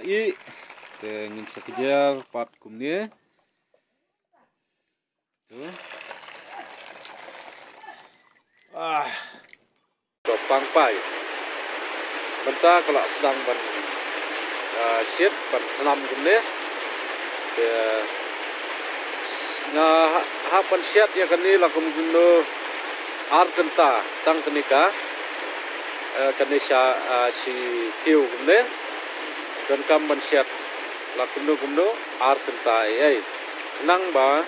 lai te ngin sekejar pat kumni tu ah. Topang pai. Benta kalau sedang ban uh, shit ban senam kumni te na ha pan shit ya kani lakum gunu ar kenta tang kenika kanisha si tiu kumni dan man siat la kumno kumno ar tenta ai nang ba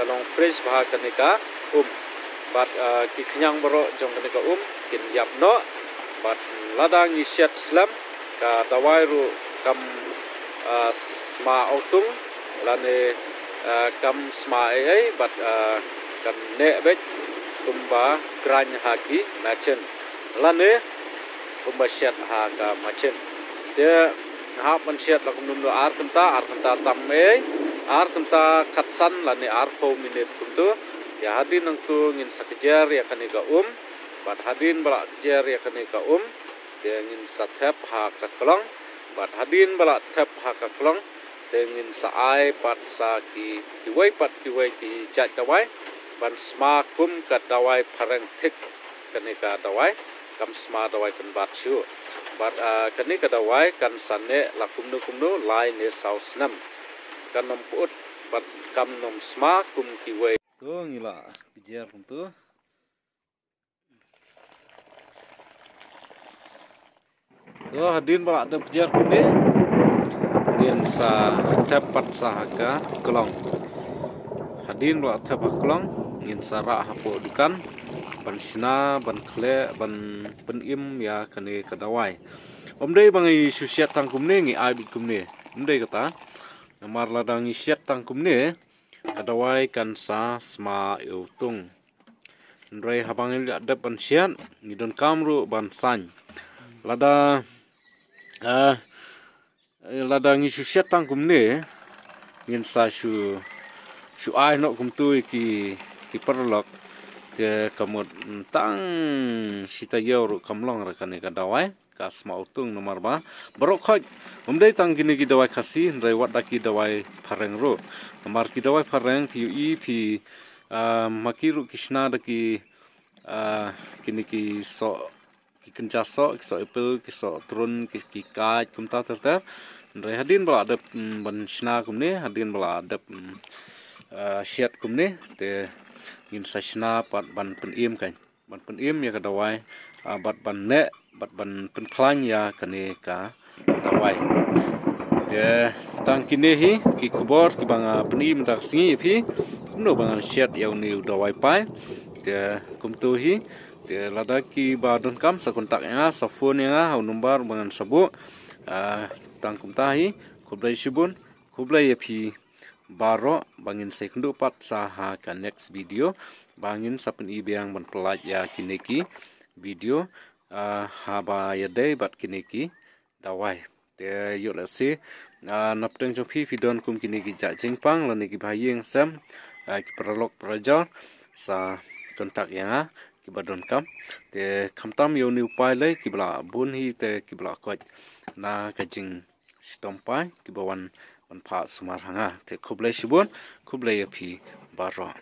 kalong fresh bah kanika um. Bat ki knyang baro jong kanika um. Kin yap no bat ladang ni siat slam ka dawai ru kam sma autung lane kam sma ai bat kan ne bet kumba krany haki machen lane kumba siat ha ka machen dia ngahap mensiat lakum nundu ar kenta ar kenta tamme ar kenta katsan lani ar po minit kuntu. Ya hadin nang tu ngin sakejar ya kani ka um. Bat hadin bala kejar ya kani ka um. Dia ngin satep ha ka bat hadin bala tep ha ka dia ngin sa ai pat sa ki ki wai pat ki wai ki chat tawai ban sma kum ka tawai parang tik kani ka tawai kam sma tawai kan bat but uh, kani kada wai kan sanne la kumnu kumnu lai ne saus nam. Kan nom put but kam nom sma kum ki wai to ngila pijer kum tu to hadin bala ada pijer kum ni. Din sa tepat sahaka kelong. Hadin bala tepat kelong ngin sara hapo dukan ban sina ban kle ban ban im ya kane kadawai. Om dei bangi susiat tang kumne ngi ai bit kumne om dei kata namar ladang siat tang kumne kadawai kan sa sma eutung ndrei habang il ada ban siat ngi don kamru ban san. Lada lada ngi susiat tang kumne ngin sa su su ai no kumtu ki ki perlok te kamut tang sita yor kamlong ra kane ka dawai ka sma utung nomor ba borok khoj umdai tang kini ki dawai khasi rai wat da ki dawai phareng ro nomor ki dawai phareng pi i pi makiru kishna da ki kini ki so ki kenca so ki so apple ki so trun ki ki kaj kumta ter ter rai hadin bala ada ban shna kumne hadin bala ada shiat kumne te in sashna pat ban pen im kan ban pen im ya kadawai bat ban ne bat ban pen klang ya kane ka dawai. De tang kine hi ki kubor ki banga pen im dak singi phi kumno banga shet ya ni dawai pai. De kum tu hi de lada ki ba kam sa kontak ya sa phone ya ha number bangan sabu. Tang kum ta hi kublai shibun kublai ya phi baro bangin sekundu pat saha ka next video. Bangin sapen ibiang ban pelaj ya kineki video. Uh, haba ya day bat kineki dawai. Te yo la se. Uh, napteng jo phi kum kineki ja jingpang la neki bhayeng sam. Uh, ki pralok sa kontak ya ki badon kam. Te kamtam yo ni upai le ki bla bun hi te ki bla kwat na kajing stompai ki bawan on pha sumar hanga te khublai shibun khublai api baron